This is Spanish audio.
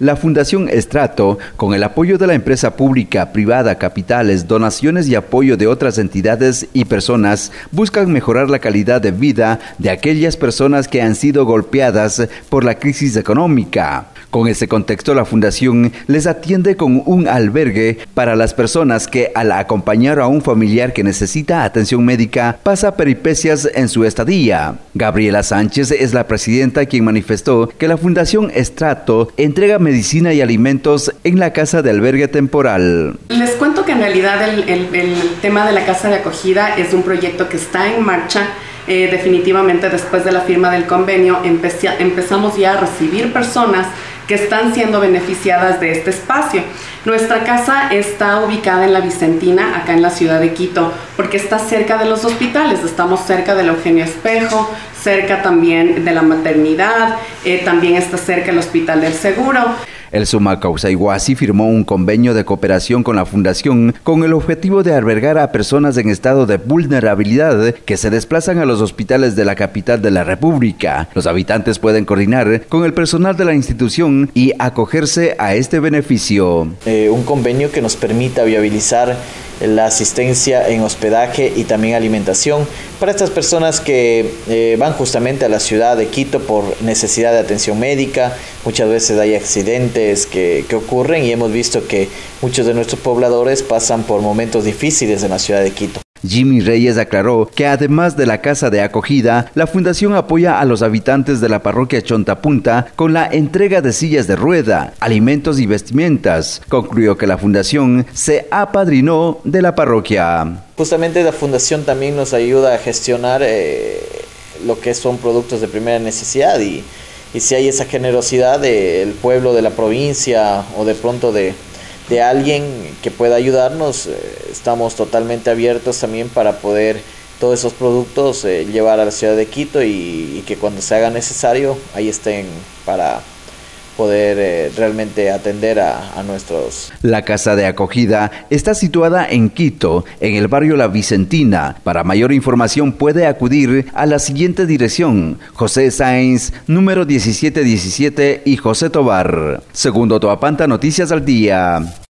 La Fundación Estrato, con el apoyo de la empresa pública, privada, capitales, donaciones y apoyo de otras entidades y personas, buscan mejorar la calidad de vida de aquellas personas que han sido golpeadas por la crisis económica. Con ese contexto, la Fundación les atiende con un albergue para las personas que al acompañar a un familiar que necesita atención médica pasa peripecias en su estadía. Gabriela Sánchez es la presidenta quien manifestó que la Fundación Estrato entrega medicina y alimentos en la casa de albergue temporal. Les cuento que en realidad el, tema de la casa de acogida es un proyecto que está en marcha. Eh, definitivamente después de la firma del convenio empezamos ya a recibir personas que están siendo beneficiadas de este espacio. Nuestra casa está ubicada en la Vicentina, acá en la ciudad de Quito, porque está cerca de los hospitales. Estamos cerca del Eugenio Espejo, cerca también de la maternidad, eh, también está cerca el Hospital del Seguro. El Iguasi firmó un convenio de cooperación con la Fundación con el objetivo de albergar a personas en estado de vulnerabilidad que se desplazan a los hospitales de la capital de la República. Los habitantes pueden coordinar con el personal de la institución y acogerse a este beneficio. Eh, un convenio que nos permita viabilizar la asistencia en hospedaje y también alimentación para estas personas que eh, van justamente a la ciudad de Quito por necesidad de atención médica. Muchas veces hay accidentes que, que ocurren y hemos visto que muchos de nuestros pobladores pasan por momentos difíciles en la ciudad de Quito. Jimmy Reyes aclaró que además de la casa de acogida, la fundación apoya a los habitantes de la parroquia Chontapunta con la entrega de sillas de rueda, alimentos y vestimentas. Concluyó que la fundación se apadrinó de la parroquia. Justamente la fundación también nos ayuda a gestionar eh, lo que son productos de primera necesidad y, y si hay esa generosidad del pueblo, de la provincia o de pronto de, de alguien que pueda ayudarnos, eh, estamos totalmente abiertos también para poder todos esos productos eh, llevar a la ciudad de Quito y, que cuando se haga necesario ahí estén para poder eh, realmente atender a, nuestros. La casa de acogida está situada en Quito, en el barrio La Vicentina. Para mayor información puede acudir a la siguiente dirección, José Sáenz, número 1717 y José Tobar. Segundo Toapanta, Noticias al Día.